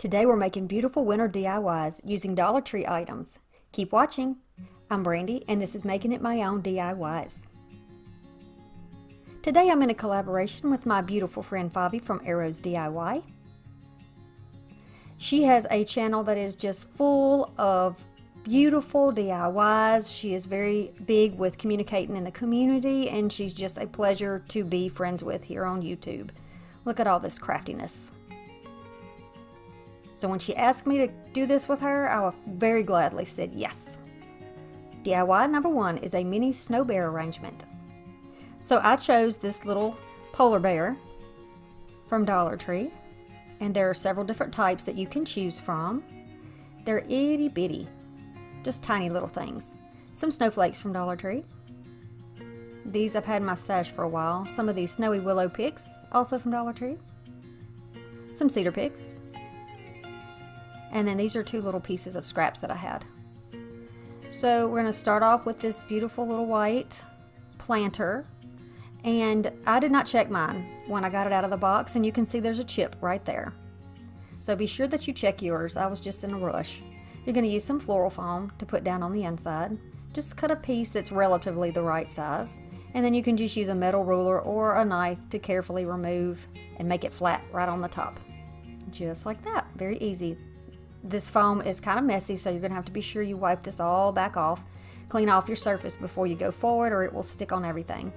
Today we're making beautiful winter DIYs using Dollar Tree items. Keep watching. I'm Brandy and this is Making It My Own DIYs. Today I'm in a collaboration with my beautiful friend Favi from Arrows DIY. She has a channel that is just full of beautiful DIYs. She is very big with communicating in the community and she's just a pleasure to be friends with here on YouTube. Look at all this craftiness. So when she asked me to do this with her, I very gladly said yes. DIY number one is a mini snow bear arrangement. So I chose this little polar bear from Dollar Tree. And there are several different types that you can choose from. They're itty bitty, just tiny little things. Some snowflakes from Dollar Tree. These I've had in my stash for a while. Some of these snowy willow picks, also from Dollar Tree. Some cedar picks, and then these are two little pieces of scraps that I had. So we're going to start off with this beautiful little white planter. And I did not check mine when I got it out of the box. And you can see there's a chip right there. So be sure that you check yours. I was just in a rush. You're going to use some floral foam to put down on the inside. Just cut a piece that's relatively the right size. And then you can just use a metal ruler or a knife to carefully remove and make it flat right on the top. Just like that. Very easy. This foam is kind of messy, so you're to have to be sure you wipe this all back off. Clean off your surface before you go forward or it will stick on everything.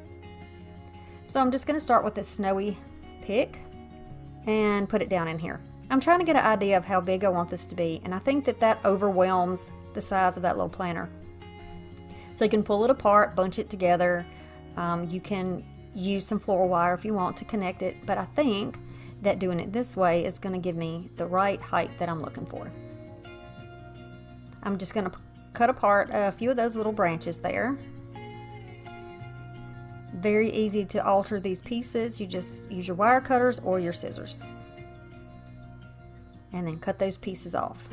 So I'm just to start with this snowy pick and put it down in here. I'm trying to get an idea of how big I want this to be, and I think that that overwhelms the size of that little planter. So you can pull it apart, bunch it together. Um, you can use some floral wire if you want to connect it, but I think that doing it this way is going to give me the right height that I'm looking for. I'm just going to cut apart a few of those little branches there. Very easy to alter these pieces. You just use your wire cutters or your scissors. And then cut those pieces off.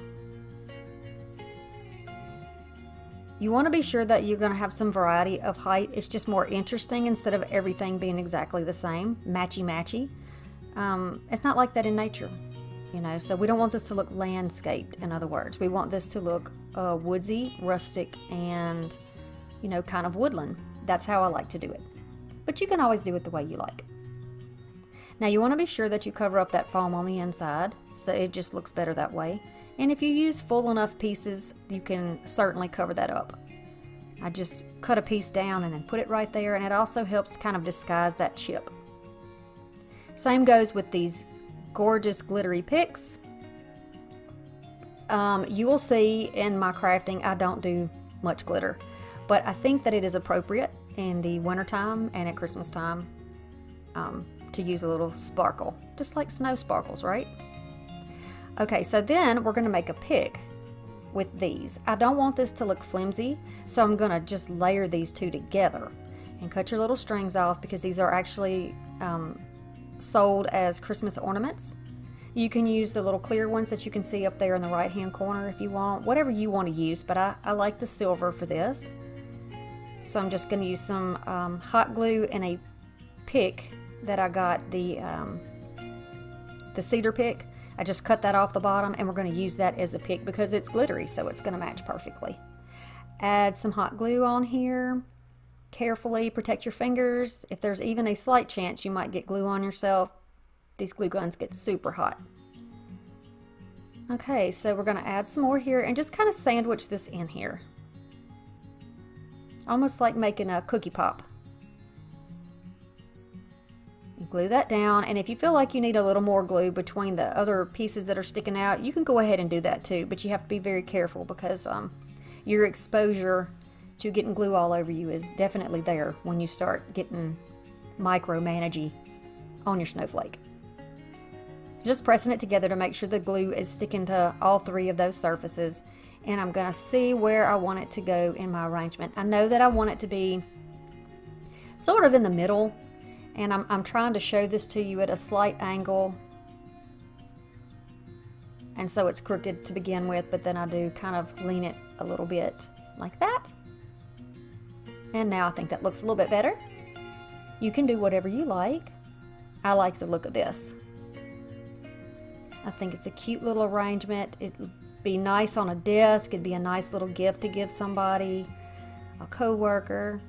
You want to be sure that you're going to have some variety of height. It's just more interesting instead of everything being exactly the same, matchy-matchy. Um, it's not like that in nature, you know, so we don't want this to look landscaped, in other words. We want this to look uh, woodsy, rustic, and, you know, kind of woodland. That's how I like to do it. But you can always do it the way you like. Now you want to be sure that you cover up that foam on the inside, so it just looks better that way. And if you use full enough pieces, you can certainly cover that up. I just cut a piece down and then put it right there, and it also helps kind of disguise that chip. Same goes with these gorgeous glittery picks. Um, you will see in my crafting I don't do much glitter, but I think that it is appropriate in the wintertime and at Christmas time um, to use a little sparkle, just like snow sparkles, right? Okay, so then we're going to make a pick with these. I don't want this to look flimsy, so I'm going to just layer these two together and cut your little strings off because these are actually um, sold as Christmas ornaments. You can use the little clear ones that you can see up there in the right hand corner if you want, whatever you want to use, but I, I like the silver for this. So I'm just going to use some um, hot glue and a pick that I got, the, um, the cedar pick. I just cut that off the bottom and we're going to use that as a pick because it's glittery, so it's going to match perfectly. Add some hot glue on here carefully, protect your fingers. If there's even a slight chance you might get glue on yourself, these glue guns get super hot. Okay, so we're going to add some more here and just kind of sandwich this in here. Almost like making a cookie pop. glue that down and if you feel like you need a little more glue between the other pieces that are sticking out you can go ahead and do that too but you have to be very careful because um, your exposure to getting glue all over you is definitely there when you start getting micromanagey on your snowflake. Just pressing it together to make sure the glue is sticking to all three of those surfaces and I'm to see where I want it to go in my arrangement. I know that I want it to be sort of in the middle and I'm, I'm trying to show this to you at a slight angle and so it's crooked to begin with but then I do kind of lean it a little bit like that and now I think that looks a little bit better. You can do whatever you like. I like the look of this. I think it's a cute little arrangement. It'd be nice on a desk. It'd be a nice little gift to give somebody, a coworker.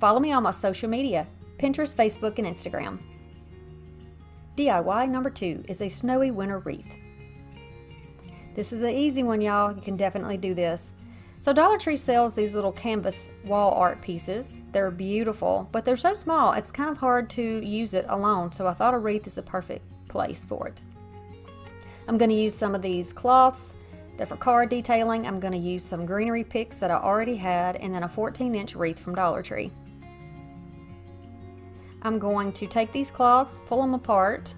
Follow me on my social media, Pinterest, Facebook, and Instagram. DIY number two is a snowy winter wreath. This is an easy one, y'all. You can definitely do this. So Dollar Tree sells these little canvas wall art pieces. They're beautiful, but they're so small, it's kind of hard to use it alone. So I thought a wreath is a perfect place for it. I'm going to use some of these cloths. They're for card detailing. I'm going to use some greenery picks that I already had and then a 14 inch wreath from Dollar Tree. I'm going to take these cloths, pull them apart.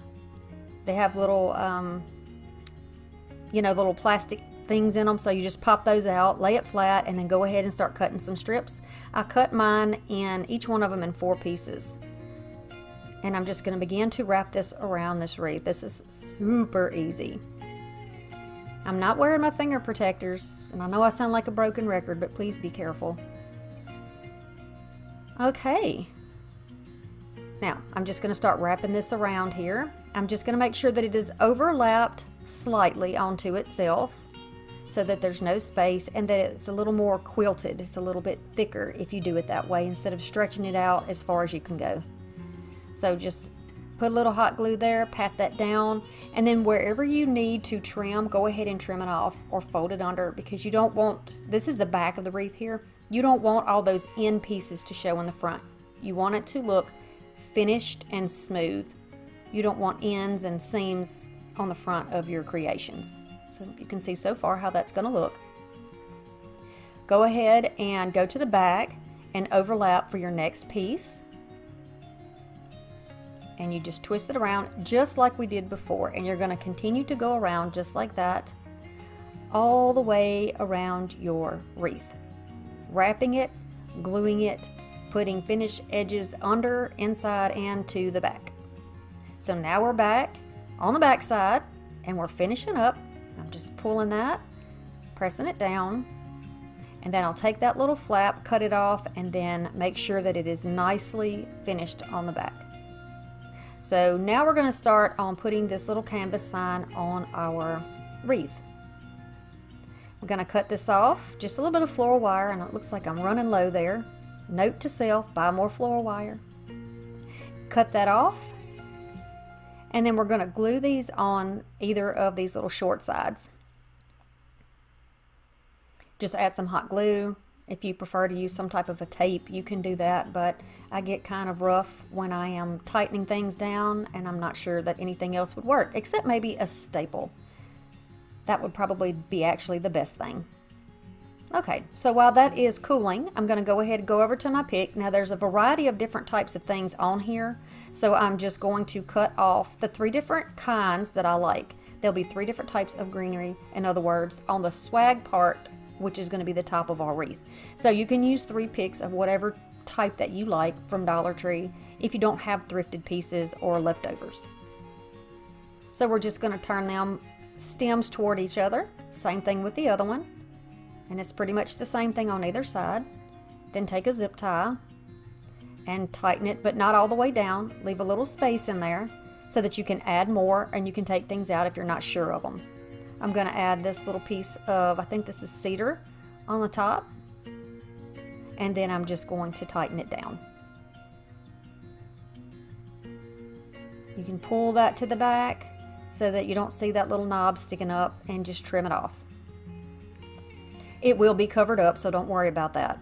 They have little, um, you know, little plastic things in them. So you just pop those out, lay it flat, and then go ahead and start cutting some strips. I cut mine in each one of them in four pieces. And I'm just going to begin to wrap this around this wreath. This is super easy. I'm not wearing my finger protectors, and I know I sound like a broken record, but please be careful. Okay. Now, I'm just going to start wrapping this around here. I'm just going to make sure that it is overlapped slightly onto itself so that there's no space and that it's a little more quilted. It's a little bit thicker if you do it that way instead of stretching it out as far as you can go. So just put a little hot glue there, pat that down, and then wherever you need to trim, go ahead and trim it off or fold it under because you don't want, this is the back of the wreath here, you don't want all those end pieces to show in the front. You want it to look finished and smooth. You don't want ends and seams on the front of your creations. So you can see so far how that's going to look. Go ahead and go to the back and overlap for your next piece. And you just twist it around just like we did before and you're going to continue to go around just like that all the way around your wreath. Wrapping it gluing it putting finished edges under inside and to the back. So now we're back on the back side and we're finishing up I'm just pulling that pressing it down and then I'll take that little flap cut it off and then make sure that it is nicely finished on the back so now we're going to start on putting this little canvas sign on our wreath. Going to cut this off, just a little bit of floral wire, and it looks like I'm running low there. Note to self, buy more floral wire. Cut that off, and then we're going to glue these on either of these little short sides. Just add some hot glue, if you prefer to use some type of a tape, you can do that, but I get kind of rough when I am tightening things down and I'm not sure that anything else would work, except maybe a staple. That would probably be actually the best thing. Okay, so while that is cooling, I'm going to go ahead and go over to my pick. Now there's a variety of different types of things on here, so I'm just going to cut off the three different kinds that I like. There'll be three different types of greenery, in other words, on the swag part which is going to be the top of our wreath. So you can use three picks of whatever type that you like from Dollar Tree if you don't have thrifted pieces or leftovers. So we're just going to turn them stems toward each other. Same thing with the other one. And it's pretty much the same thing on either side. Then take a zip tie and tighten it, but not all the way down. Leave a little space in there so that you can add more and you can take things out if you're not sure of them. I'm going to add this little piece of, I think this is cedar on the top. And then I'm just going to tighten it down. You can pull that to the back so that you don't see that little knob sticking up and just trim it off. It will be covered up, so don't worry about that.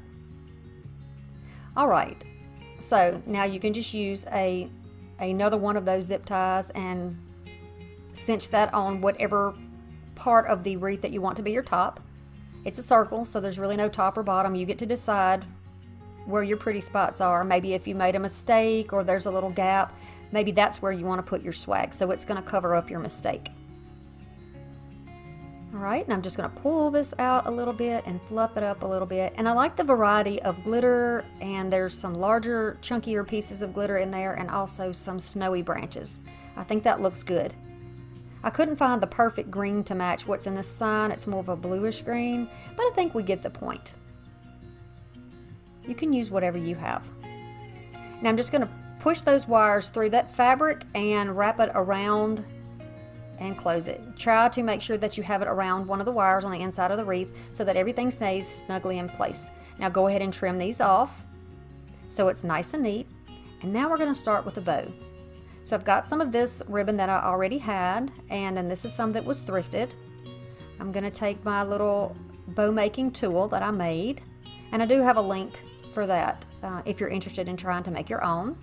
All right, so now you can just use a another one of those zip ties and cinch that on whatever part of the wreath that you want to be your top. It's a circle, so there's really no top or bottom. You get to decide where your pretty spots are. Maybe if you made a mistake or there's a little gap, maybe that's where you want to put your swag. So it's going to cover up your mistake. Right, and I'm just going to pull this out a little bit and fluff it up a little bit. And I like the variety of glitter, and there's some larger, chunkier pieces of glitter in there, and also some snowy branches. I think that looks good. I couldn't find the perfect green to match what's in the sign. It's more of a bluish green, but I think we get the point. You can use whatever you have. Now I'm just going to push those wires through that fabric and wrap it around and close it. Try to make sure that you have it around one of the wires on the inside of the wreath so that everything stays snugly in place. Now go ahead and trim these off so it's nice and neat. And now we're going to start with the bow. So I've got some of this ribbon that I already had and then this is some that was thrifted. I'm going to take my little bow making tool that I made and I do have a link for that uh, if you're interested in trying to make your own.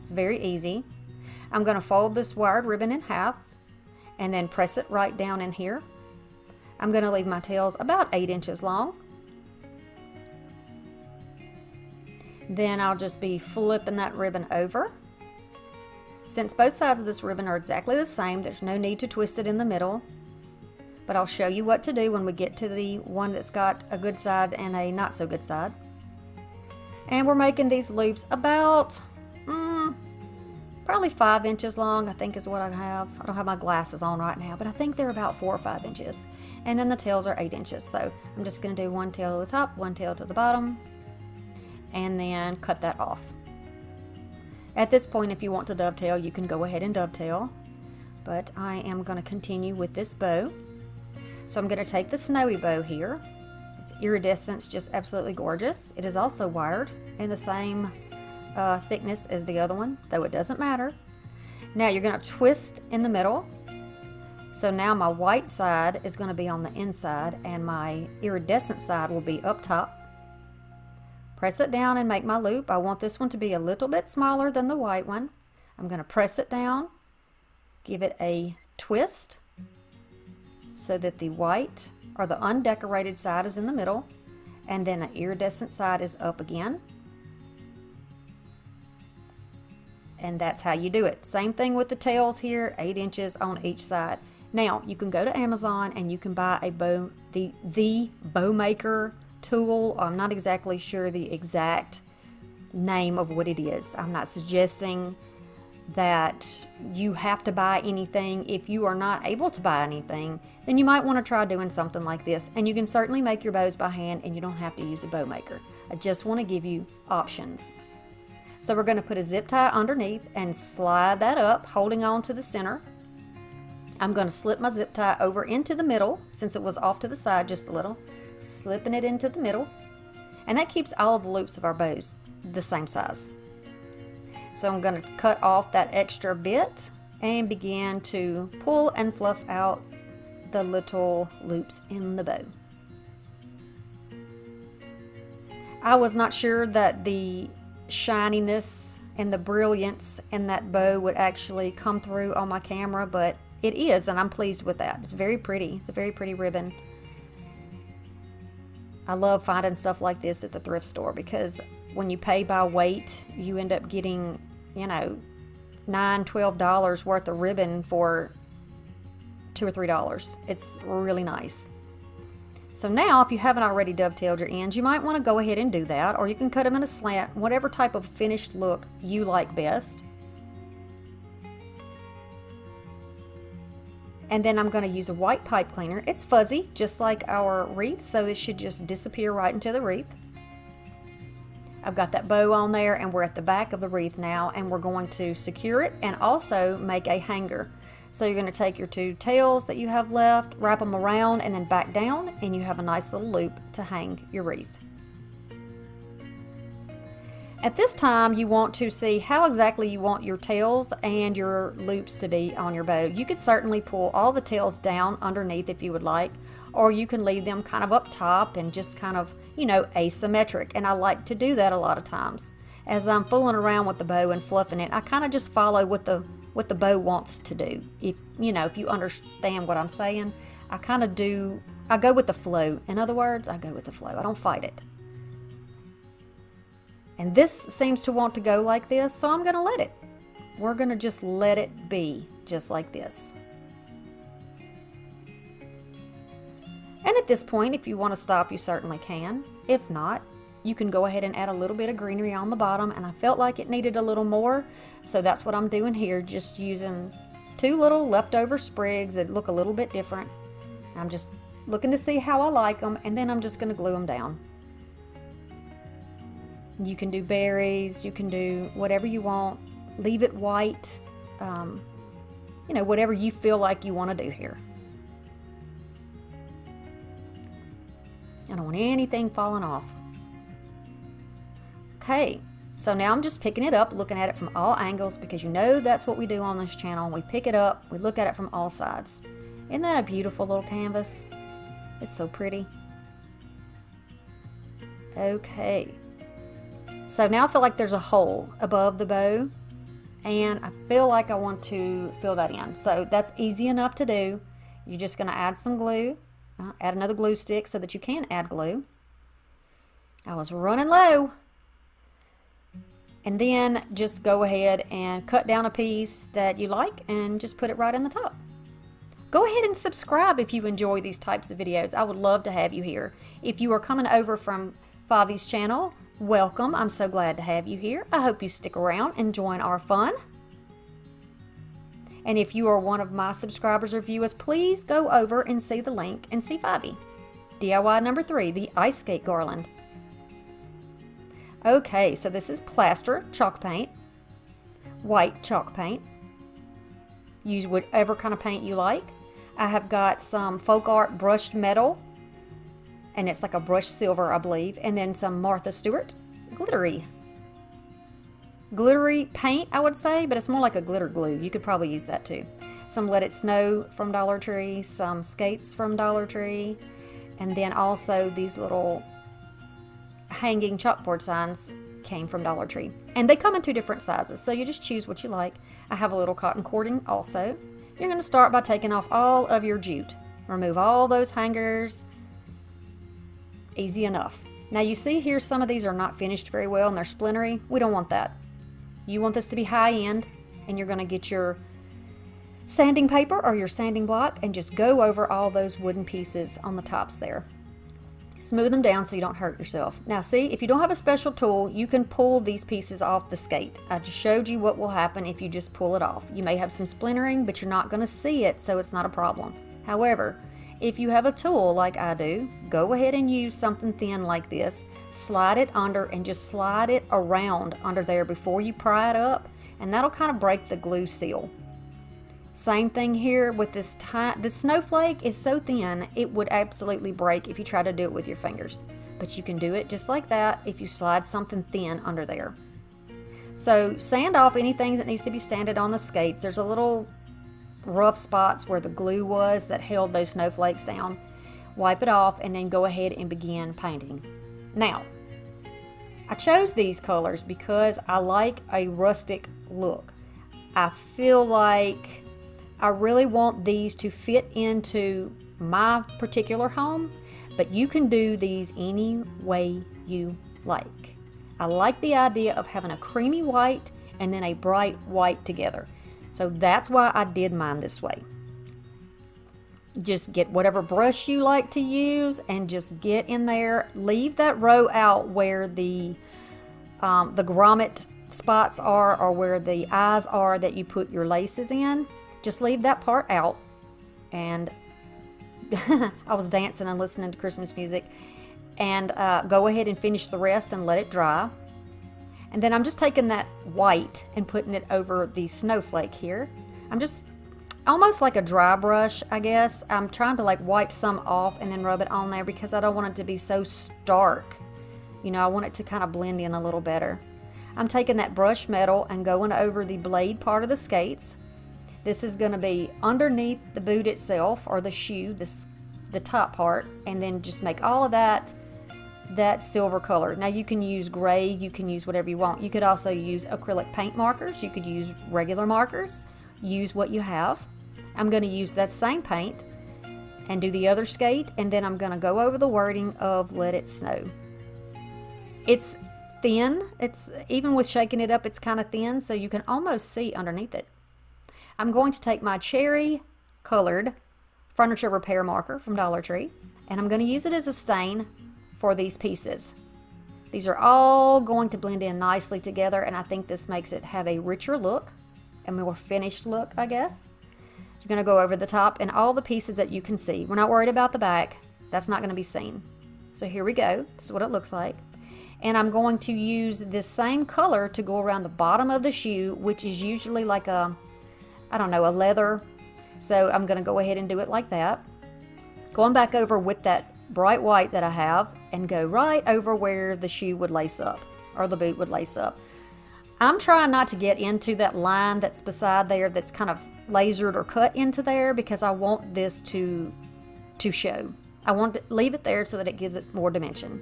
It's very easy. I'm going to fold this wired ribbon in half and then press it right down in here. I'm going to leave my tails about 8 inches long. Then I'll just be flipping that ribbon over. Since both sides of this ribbon are exactly the same, there's no need to twist it in the middle. But I'll show you what to do when we get to the one that's got a good side and a not so good side. And we're making these loops about probably five inches long, I think is what I have. I don't have my glasses on right now, but I think they're about four or five inches. And then the tails are eight inches. So I'm just gonna do one tail to the top, one tail to the bottom, and then cut that off. At this point, if you want to dovetail, you can go ahead and dovetail, but I am gonna continue with this bow. So I'm gonna take the snowy bow here. It's iridescent, just absolutely gorgeous. It is also wired in the same uh, thickness as the other one, though it doesn't matter. Now you're going to twist in the middle. So now my white side is going to be on the inside and my iridescent side will be up top. Press it down and make my loop. I want this one to be a little bit smaller than the white one. I'm going to press it down, give it a twist so that the white or the undecorated side is in the middle and then the iridescent side is up again. And that's how you do it. Same thing with the tails here, 8 inches on each side. Now, you can go to Amazon and you can buy a bow, the, the bow maker tool. I'm not exactly sure the exact name of what it is. I'm not suggesting that you have to buy anything. If you are not able to buy anything, then you might want to try doing something like this. And you can certainly make your bows by hand and you don't have to use a bow maker. I just want to give you options. So we're going to put a zip tie underneath and slide that up, holding on to the center. I'm going to slip my zip tie over into the middle, since it was off to the side just a little, slipping it into the middle. And that keeps all the loops of our bows the same size. So I'm going to cut off that extra bit and begin to pull and fluff out the little loops in the bow. I was not sure that the shininess and the brilliance in that bow would actually come through on my camera, but it is, and I'm pleased with that. It's very pretty. It's a very pretty ribbon. I love finding stuff like this at the thrift store because when you pay by weight, you end up getting, you know, nine, twelve dollars worth of ribbon for two or three dollars. It's really nice. So now, if you haven't already dovetailed your ends, you might want to go ahead and do that, or you can cut them in a slant, whatever type of finished look you like best. And then I'm going to use a white pipe cleaner. It's fuzzy, just like our wreath, so it should just disappear right into the wreath. I've got that bow on there, and we're at the back of the wreath now, and we're going to secure it and also make a hanger. So you're going to take your two tails that you have left, wrap them around, and then back down, and you have a nice little loop to hang your wreath. At this time, you want to see how exactly you want your tails and your loops to be on your bow. You could certainly pull all the tails down underneath if you would like, or you can leave them kind of up top and just kind of, you know, asymmetric. And I like to do that a lot of times. As I'm fooling around with the bow and fluffing it, I kind of just follow what the what the bow wants to do. If you know, if you understand what I'm saying, I kind of do. I go with the flow. In other words, I go with the flow. I don't fight it. And this seems to want to go like this, so I'm going to let it. We're going to just let it be just like this. And at this point, if you want to stop, you certainly can. If not, you can go ahead and add a little bit of greenery on the bottom and I felt like it needed a little more so that's what I'm doing here just using two little leftover sprigs that look a little bit different I'm just looking to see how I like them and then I'm just going to glue them down you can do berries you can do whatever you want leave it white um, you know, whatever you feel like you want to do here. I don't want anything falling off. Okay, so now I'm just picking it up, looking at it from all angles because you know that's what we do on this channel. We pick it up, we look at it from all sides. Isn't that a beautiful little canvas? It's so pretty. Okay. So now I feel like there's a hole above the bow and I feel like I want to fill that in. So that's easy enough to do. You're just going to add some glue, uh, add another glue stick so that you can add glue. I was running low. And then just go ahead and cut down a piece that you like and just put it right in the top. Go ahead and subscribe if you enjoy these types of videos. I would love to have you here. If you are coming over from Favi's channel, welcome. I'm so glad to have you here. I hope you stick around and join our fun. And if you are one of my subscribers or viewers, please go over and see the link and see Favi. DIY number three, the ice skate garland. Okay, so this is plaster chalk paint, white chalk paint. Use whatever kind of paint you like. I have got some folk art brushed metal, and it's like a brushed silver, I believe, and then some Martha Stewart glittery. Glittery paint, I would say, but it's more like a glitter glue. You could probably use that too. Some Let It Snow from Dollar Tree, some skates from Dollar Tree, and then also these little hanging chalkboard signs came from Dollar Tree. And they come in two different sizes, so you just choose what you like. I have a little cotton cording also. You're going to start by taking off all of your jute. Remove all those hangers. Easy enough. Now you see here some of these are not finished very well and they're splintery. We don't want that. You want this to be high end and you're going to get your sanding paper or your sanding block and just go over all those wooden pieces on the tops there. Smooth them down so you don't hurt yourself. Now see, if you don't have a special tool, you can pull these pieces off the skate. I just showed you what will happen if you just pull it off. You may have some splintering, but you're not going to see it, so it's not a problem. However, if you have a tool like I do, go ahead and use something thin like this. Slide it under and just slide it around under there before you pry it up, and that'll kind of break the glue seal. Same thing here with this the snowflake is so thin it would absolutely break if you try to do it with your fingers. But you can do it just like that if you slide something thin under there. So sand off anything that needs to be sanded on the skates. There's a little rough spots where the glue was that held those snowflakes down. Wipe it off and then go ahead and begin painting. Now, I chose these colors because I like a rustic look. I feel like I really want these to fit into my particular home, but you can do these any way you like. I like the idea of having a creamy white and then a bright white together. So that's why I did mine this way. Just get whatever brush you like to use and just get in there. Leave that row out where the, um, the grommet spots are or where the eyes are that you put your laces in. Just leave that part out. And I was dancing and listening to Christmas music. And uh, go ahead and finish the rest and let it dry. And then I'm just taking that white and putting it over the snowflake here. I'm just almost like a dry brush, I guess. I'm trying to like wipe some off and then rub it on there because I don't want it to be so stark. You know, I want it to kind of blend in a little better. I'm taking that brush metal and going over the blade part of the skates. This is going to be underneath the boot itself or the shoe, this the top part, and then just make all of that that silver color. Now you can use gray, you can use whatever you want. You could also use acrylic paint markers, you could use regular markers, use what you have. I'm going to use that same paint and do the other skate and then I'm going to go over the wording of let it snow. It's thin, it's even with shaking it up it's kind of thin so you can almost see underneath it. I'm going to take my cherry colored furniture repair marker from Dollar Tree and I'm going to use it as a stain for these pieces. These are all going to blend in nicely together and I think this makes it have a richer look, a more finished look, I guess. You're going to go over the top and all the pieces that you can see. We're not worried about the back. That's not going to be seen. So here we go. This is what it looks like. And I'm going to use this same color to go around the bottom of the shoe, which is usually like a I don't know, a leather. So I'm going to go ahead and do it like that. Going back over with that bright white that I have and go right over where the shoe would lace up or the boot would lace up. I'm trying not to get into that line that's beside there that's kind of lasered or cut into there because I want this to to show. I want to leave it there so that it gives it more dimension.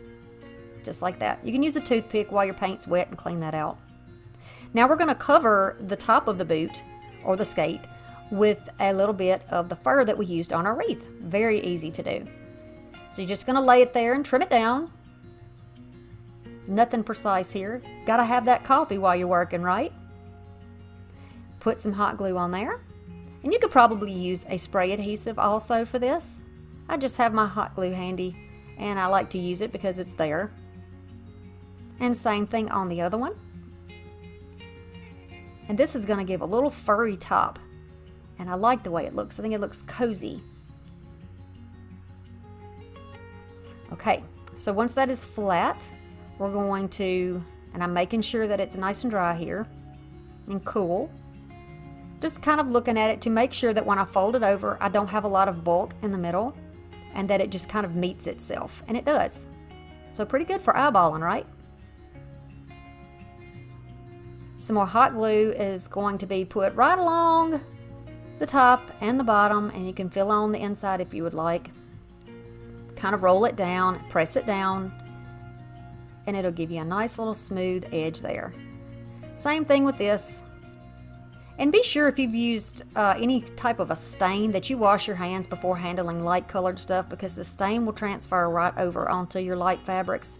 Just like that. You can use a toothpick while your paint's wet and clean that out. Now we're going to cover the top of the boot or the skate with a little bit of the fur that we used on our wreath. Very easy to do. So you're just going to lay it there and trim it down. Nothing precise here. Got to have that coffee while you're working, right? Put some hot glue on there. And you could probably use a spray adhesive also for this. I just have my hot glue handy and I like to use it because it's there. And same thing on the other one. And this is going to give a little furry top. And I like the way it looks. I think it looks cozy. Okay, so once that is flat, we're going to, and I'm making sure that it's nice and dry here and cool. Just kind of looking at it to make sure that when I fold it over, I don't have a lot of bulk in the middle and that it just kind of meets itself. And it does. So pretty good for eyeballing, right? Some more hot glue is going to be put right along the top and the bottom and you can fill on the inside if you would like kind of roll it down, press it down, and it'll give you a nice little smooth edge there. Same thing with this. And be sure if you've used uh, any type of a stain that you wash your hands before handling light colored stuff because the stain will transfer right over onto your light fabrics.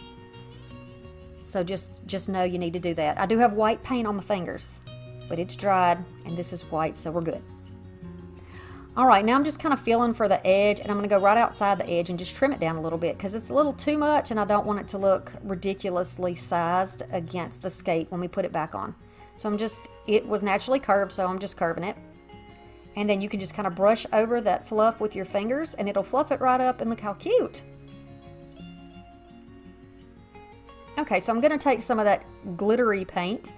So just, just know you need to do that. I do have white paint on my fingers, but it's dried and this is white, so we're good. All right, now I'm just kind of feeling for the edge and I'm gonna go right outside the edge and just trim it down a little bit because it's a little too much and I don't want it to look ridiculously sized against the skate when we put it back on. So I'm just, it was naturally curved, so I'm just curving it. And then you can just kind of brush over that fluff with your fingers and it'll fluff it right up and look how cute. Okay, so I'm gonna take some of that glittery paint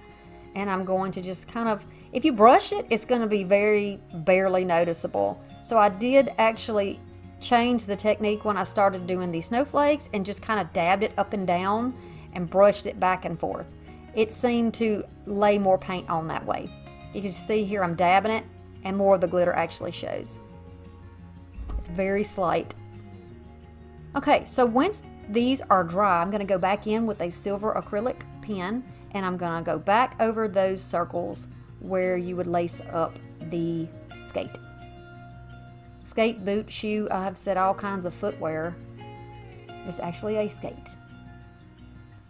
and I'm going to just kind of, if you brush it, it's going to be very barely noticeable. So I did actually change the technique when I started doing these snowflakes and just kind of dabbed it up and down and brushed it back and forth. It seemed to lay more paint on that way. You can see here I'm dabbing it and more of the glitter actually shows. It's very slight. Okay, so once these are dry, I'm going to go back in with a silver acrylic pen and I'm gonna go back over those circles where you would lace up the skate. Skate, boot, shoe, I have said all kinds of footwear. It's actually a skate.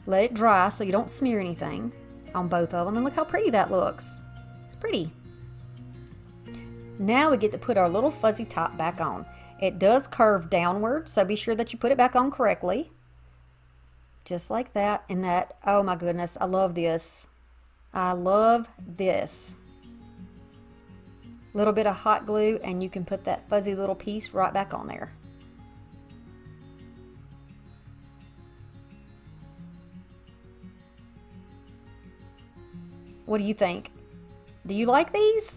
Let it dry so you don't smear anything on both of them and look how pretty that looks. It's pretty. Now we get to put our little fuzzy top back on. It does curve downward, so be sure that you put it back on correctly. Just like that and that oh my goodness I love this. I love this. Little bit of hot glue and you can put that fuzzy little piece right back on there. What do you think? Do you like these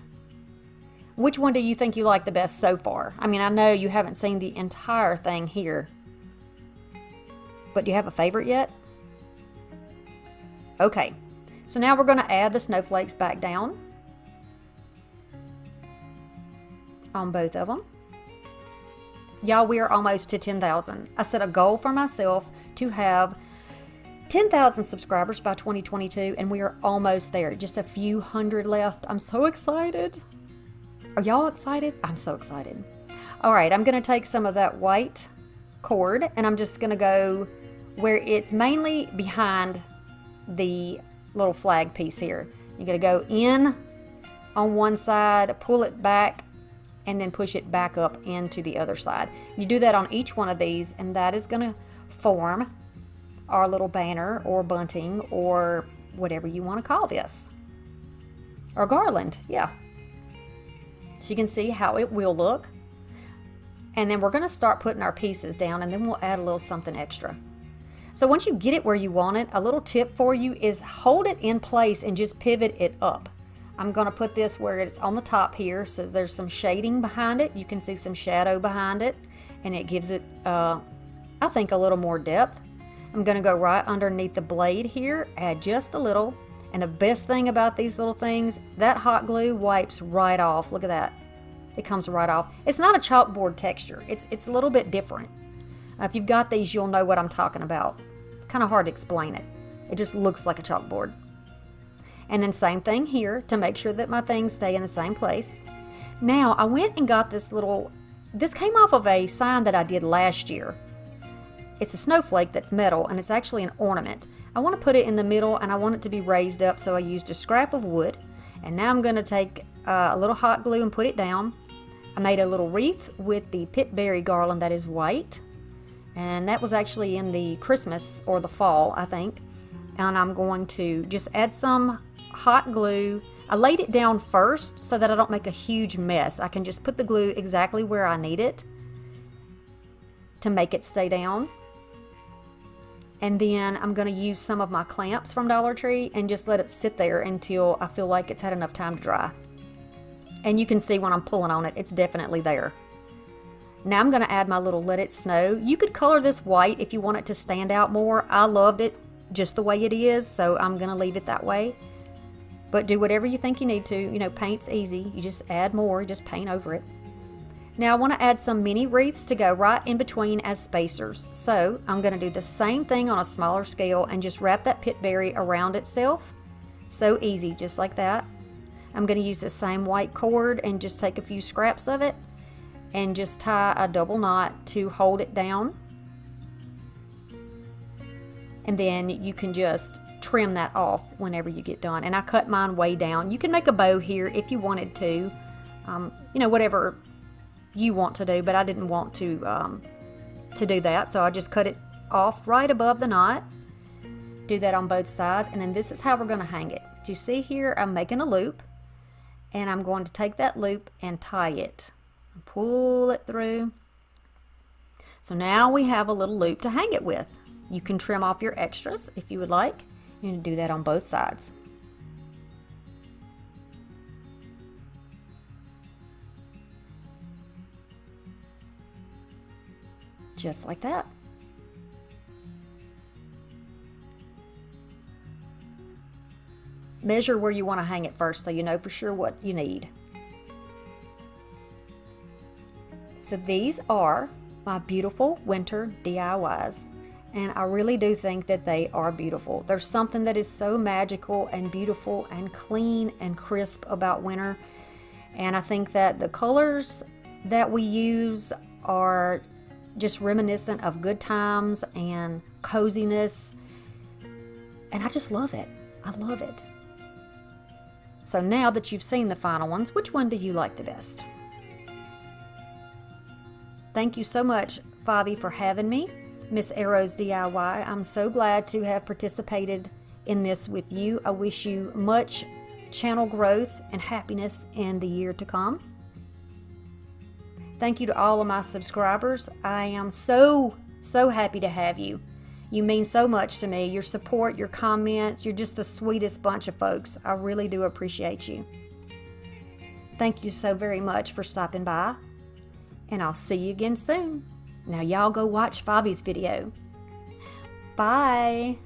which one do you think you like the best so far I mean I know you haven't seen the entire thing here but do you have a favorite yet? Okay, so now we're going to add the snowflakes back down on both of them. Y'all, we are almost to 10,000. I set a goal for myself to have 10,000 subscribers by 2022, and we are almost there. Just a few hundred left. I'm so excited. Are y'all excited? I'm so excited. All right, I'm to take some of that white cord, and I'm just to go where it's mainly behind the little flag piece here. You're to go in on one side, pull it back, and then push it back up into the other side. You do that on each one of these, and that is to form our little banner or bunting or whatever you want to call this. Or garland, yeah. So you can see how it will look. And then we're going to start putting our pieces down, and then we'll add a little something extra. So once you get it where you want it, a little tip for you is hold it in place and just pivot it up. I'm going to put this where it's on the top here so there's some shading behind it. You can see some shadow behind it and it gives it, uh, I think, a little more depth. I'm going to go right underneath the blade here, add just a little. And the best thing about these little things, that hot glue wipes right off. Look at that. It comes right off. It's not a chalkboard texture. It's, it's a little bit different. Uh, if you've got these, you'll know what I'm talking about. It's kind of hard to explain it. It just looks like a chalkboard. And then same thing here to make sure that my things stay in the same place. Now, I went and got this little, this came off of a sign that I did last year. It's a snowflake that's metal and it's actually an ornament. I want to put it in the middle and I want it to be raised up so I used a scrap of wood. And now I'm going to take uh, a little hot glue and put it down. I made a little wreath with the pip berry garland that is white. And that was actually in the Christmas or the fall, I think. And I'm going to just add some hot glue. I laid it down first so that I don't make a huge mess. I can just put the glue exactly where I need it to make it stay down. And then I'm going to use some of my clamps from Dollar Tree and just let it sit there until I feel like it's had enough time to dry. And you can see when I'm pulling on it, it's definitely there. Now I'm going to add my little Let It Snow. You could color this white if you want it to stand out more. I loved it just the way it is, so I'm going to leave it that way. But do whatever you think you need to. You know, paint's easy. You just add more, just paint over it. Now I want to add some mini wreaths to go right in between as spacers. So I'm going to do the same thing on a smaller scale and just wrap that pip berry around itself. So easy, just like that. I'm going to use the same white cord and just take a few scraps of it and just tie a double knot to hold it down. And then you can just trim that off whenever you get done. And I cut mine way down. You can make a bow here if you wanted to. Um, you know, whatever you want to do, but I didn't want to um, to do that, so I just cut it off right above the knot. Do that on both sides, and then this is how we're going to hang it. Do you see here? I'm making a loop, and I'm going to take that loop and tie it. Pull it through. So now we have a little loop to hang it with. You can trim off your extras if you would like. Going to do that on both sides. Just like that. Measure where you want to hang it first so you know for sure what you need. So these are my beautiful winter DIYs and I really do think that they are beautiful. There's something that is so magical and beautiful and clean and crisp about winter and I think that the colors that we use are just reminiscent of good times and coziness. And I just love it. I love it. So now that you've seen the final ones, which one do you like the best? Thank you so much, Favi, for having me. Miss Arrows DIY. I'm so glad to have participated in this with you. I wish you much channel growth and happiness in the year to come. Thank you to all of my subscribers. I am so, so happy to have you. You mean so much to me. Your support, your comments, you're just the sweetest bunch of folks. I really do appreciate you. Thank you so very much for stopping by, and I'll see you again soon. Now, y'all go watch Favi's video. Bye.